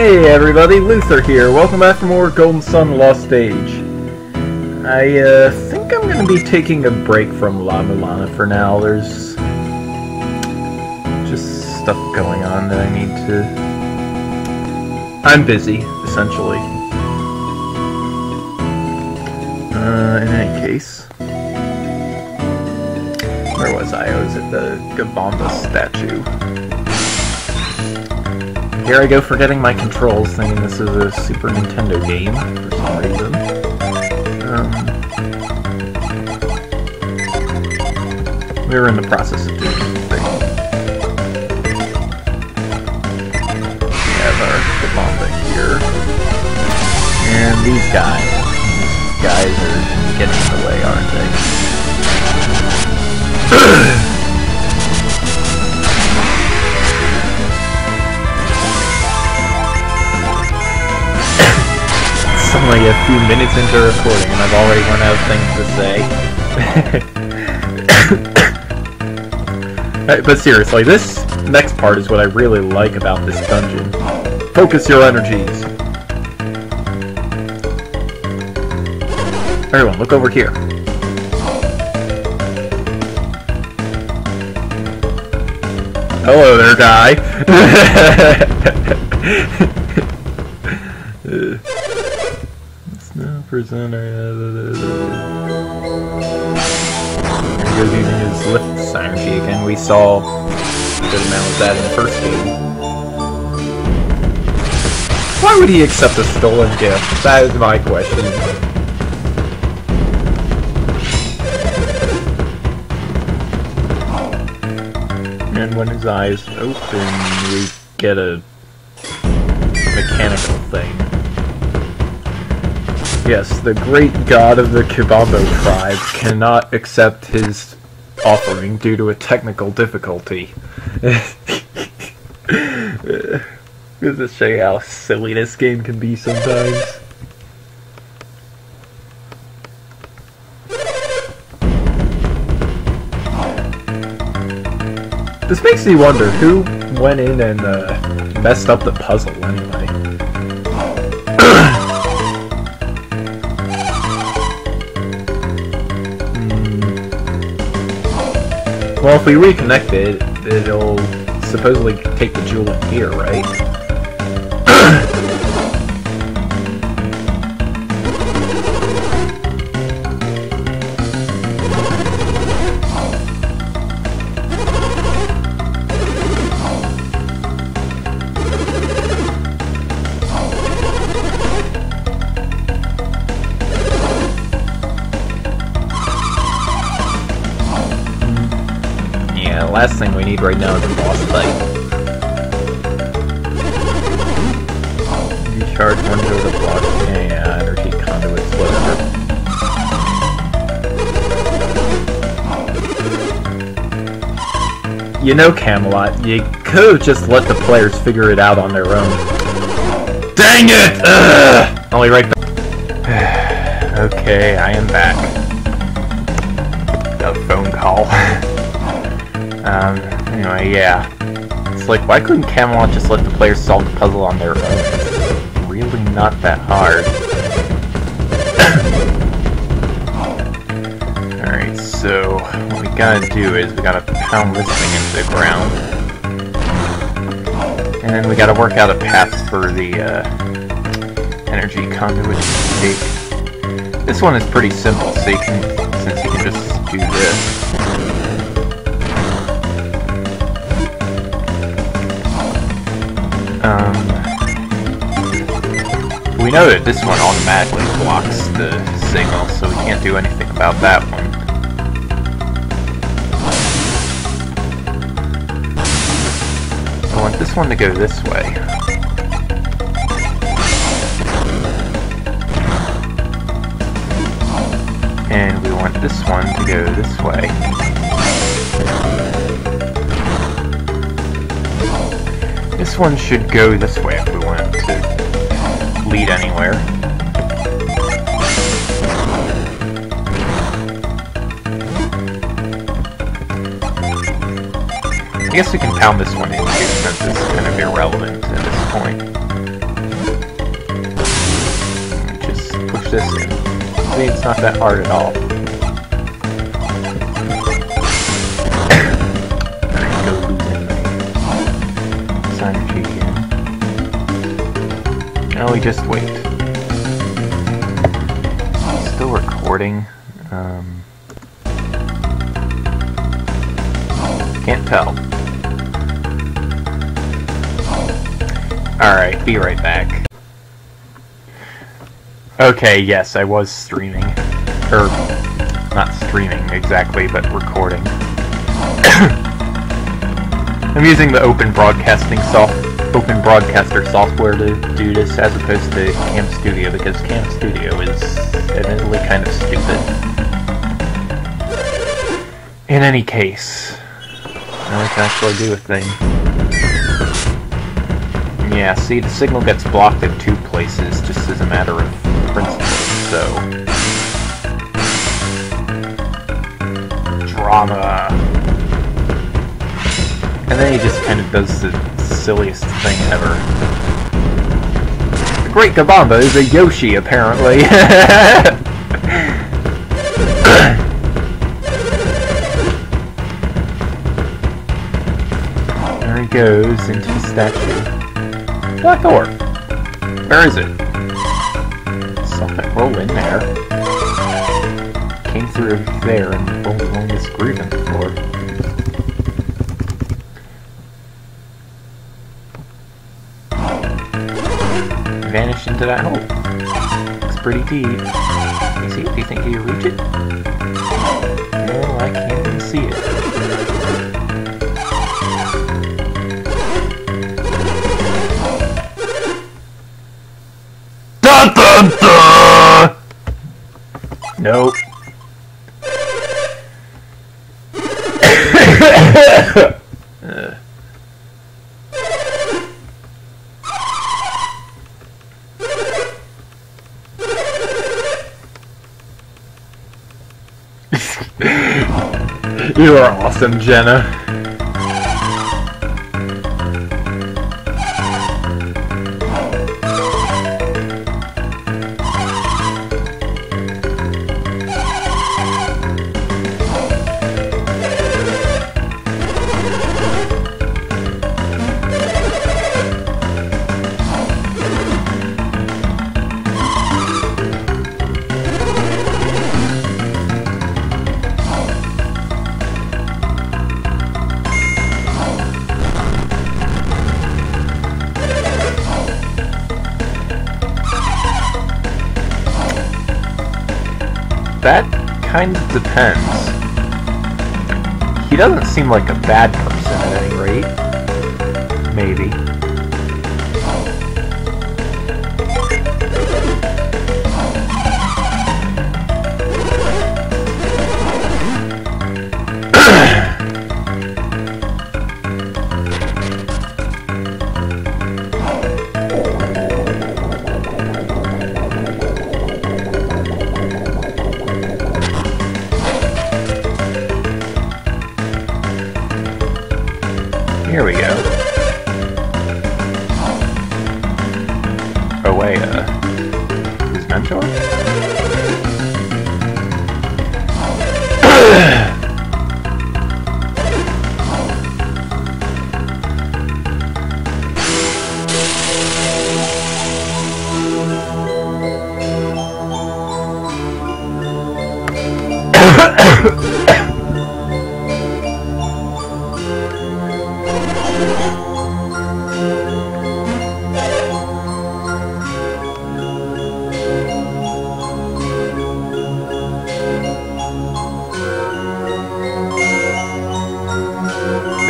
Hey everybody, Luther here. Welcome back for more Golden Sun Lost Age. I uh, think I'm going to be taking a break from La Mulana for now. There's just stuff going on that I need to... I'm busy, essentially. Uh, in any case... Where was I? I was at the Gabomba statue. Here I go forgetting my controls, thinking this is a Super Nintendo game for some reason. Um, we were in the process of doing something. We have our Gabomba here. And these guys. These guys are getting in the way, aren't they? only a few minutes into recording and I've already run out of things to say. Uh, but seriously, this next part is what I really like about this dungeon. Focus your energies. Everyone, look over here. Hello there, guy. Uh, presenter. He goes using his lift Psynergy again. We saw a good amount of that in the first game. Why would he accept a stolen gift? That is my question. And when his eyes open, we get a mechanical thing. Yes, the great god of the Gabomba tribe cannot accept his offering due to a technical difficulty. This show you how silly this game can be sometimes? This makes me wonder who went in and uh, messed up the puzzle anyway. Well, if we reconnect it, it'll supposedly take the jewel here, right? last thing we need right now is a boss fight. Recharge one of block. Yeah, energy conduits, whatever. You know, Camelot, you could have just let the players figure it out on their own. Dang it! Ugh! Be right back. okay, I am back. Um, anyway, yeah. It's like, why couldn't Camelot just let the players solve the puzzle on their own? Really not that hard. Alright, so what we gotta do is we gotta pound this thing into the ground. And then we gotta work out a path for the uh, energy conduit to take. This one is pretty simple, so you can, since you can just do this. We know that this one automatically blocks the signal, so we can't do anything about that one. I want this one to go this way. And we want this one to go this way. This one should go this way lead anywhere. I guess we can pound this one in too, since it's kind of irrelevant at this point. Just push this in. See, it's not that hard at all. Just wait. Still recording. Um, can't tell. Alright, be right back. Okay, yes, I was streaming. Or, not streaming exactly, but recording. I'm using the Open Broadcasting soft Open Broadcaster software to do this as opposed to Cam Studio because Cam Studio is admittedly kind of stupid. In any case, now I can actually do a thing. Yeah, see, the signal gets blocked at two places just as a matter of principle, so... Drama! And then he just kind of does the silliest thing ever. The Great Gabomba is a Yoshi, apparently! there he goes into the statue. Black Orb! Where is it? Something roll in there. Came through there and rolled along this groove the floor. Vanished into that hole. It's pretty deep. You see? Do you think you reach it? No, I can't even see it. Nope. You are awesome, Jenna. That kind of depends. He doesn't seem like a bad person at any rate. Maybe.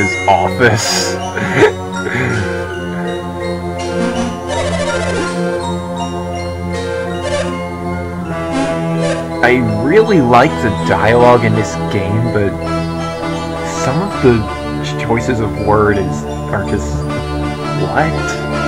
His office. I really like the dialogue in this game, but some of the choices of word is are just what?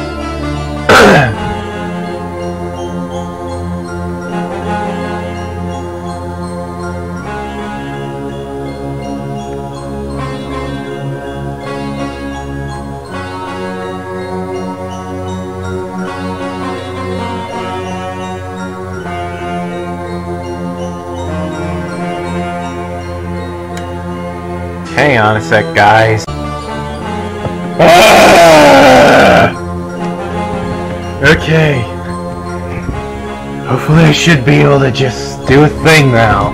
On a sec, guys. Okay. Hopefully I should be able to just do a thing now.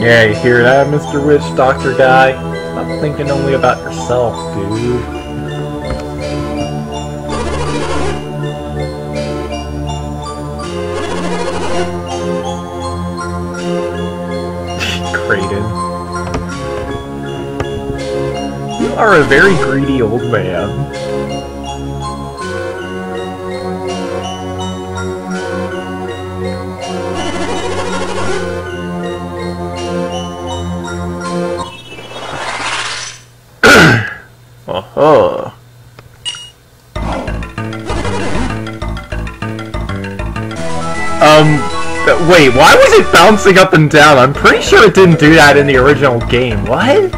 Yeah, you hear that, Mr. Witch Doctor guy? Stop thinking only about yourself, dude. Kraden. You are a very greedy old man. Oh. Um, wait, why was it bouncing up and down? I'm pretty sure it didn't do that in the original game. What?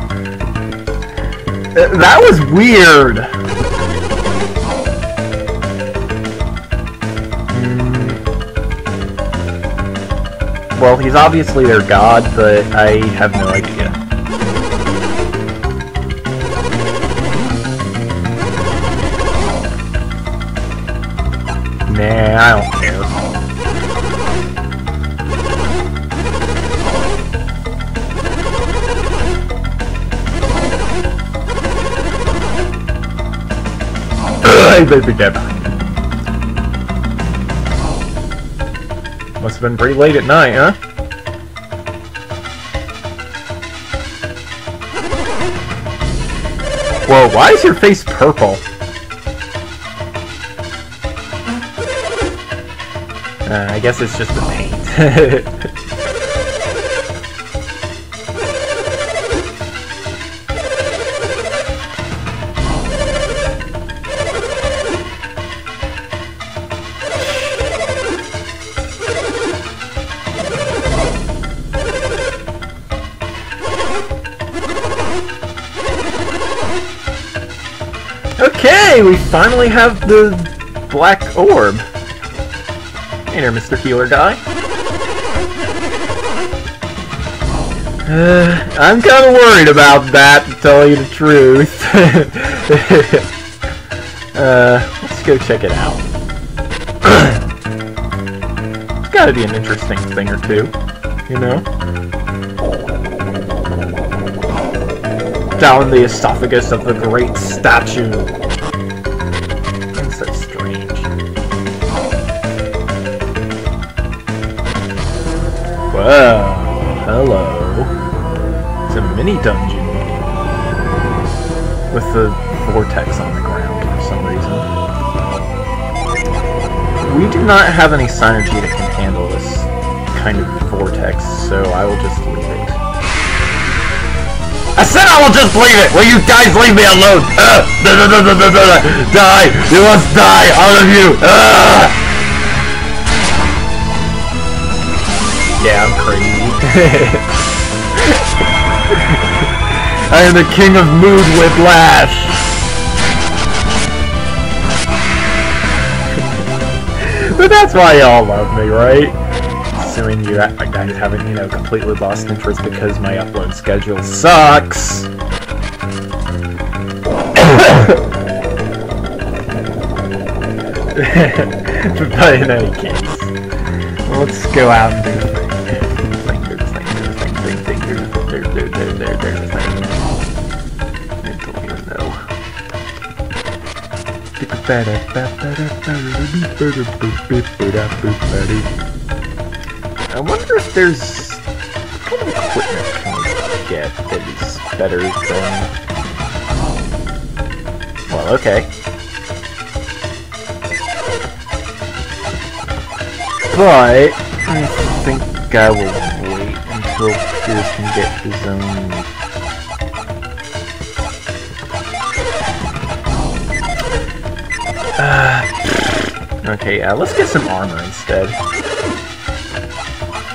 That was weird. Hmm. Well, he's obviously their god, but I have no idea. Nah, I don't care. I baby dead. Must have been pretty late at night, huh? Whoa, why is your face purple? Uh, I guess it's just the paint. Okay, we finally have the black orb. Hey there, Mr. Healer guy. Uh, I'm kind of worried about that, to tell you the truth. uh, let's go check it out. it's gotta be an interesting thing or two, you know? Down the esophagus of the great statue. Well, hello. It's a mini dungeon. With the vortex on the ground for some reason. We do not have any Psynergy that can handle this kind of vortex, so I will just leave it. I said I will just leave it! Will you guys leave me alone? Uh, die! You must die, all of you! Uh! Yeah, I'm crazy. I am the king of mood whiplash! but that's why y'all love me, right? Assuming you guys haven't, you know, completely lost interest because my upload schedule sucks! but in any case, let's go out and do I wonder if there's kind equipment can get that is better than... Well, okay. But, I think I will Piers can get his own Uh, okay, yeah, let's get some armor instead.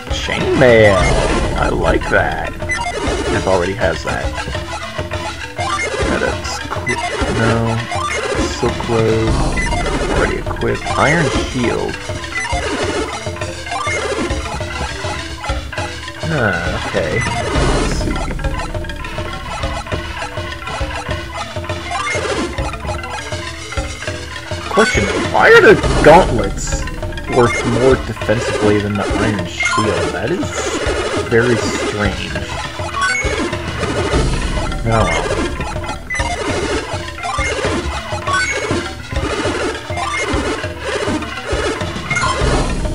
Chainmail! I like that. It already has that. That's No. Silk Robe. Already equipped. Iron Shield. Ah, okay. Let's see. Question, why are the gauntlets worth more defensively than the iron shield? That is very strange. Oh.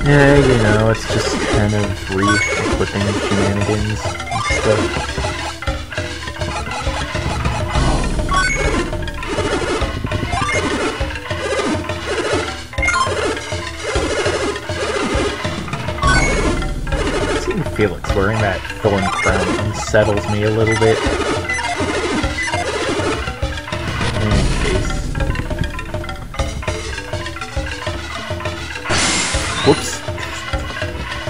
Yeah, you know, it's just kind of re-equipping shenanigans and stuff. Felix wearing that thorn crown unsettles me a little bit.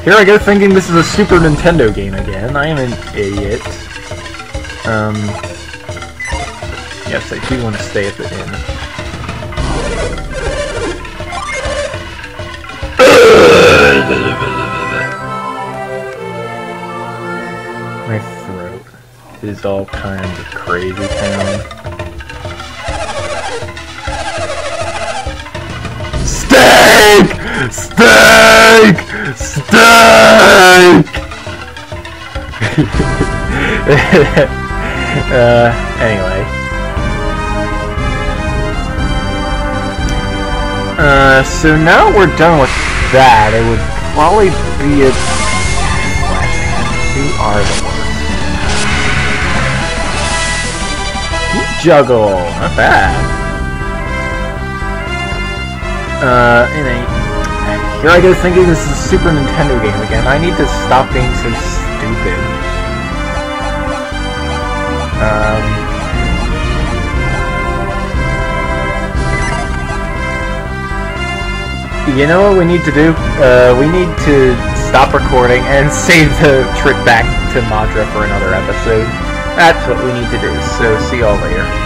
Here I go thinking this is a Super Nintendo game again. I am an idiot. Um. Yes, I do want to stay at the inn. My throat is all kinds of crazy town. Steak! Steak! Steak! uh, anyway. Uh, so now we're done with that, it would probably be a... Who are the worst? Juggle, not bad. Uh, a... Here I go thinking this is a Super Nintendo game again. I need to stop being so stupid. Um... You know what we need to do? Uh, we need to stop recording and save the trip back to Madra for another episode. That's what we need to do, so see y'all later.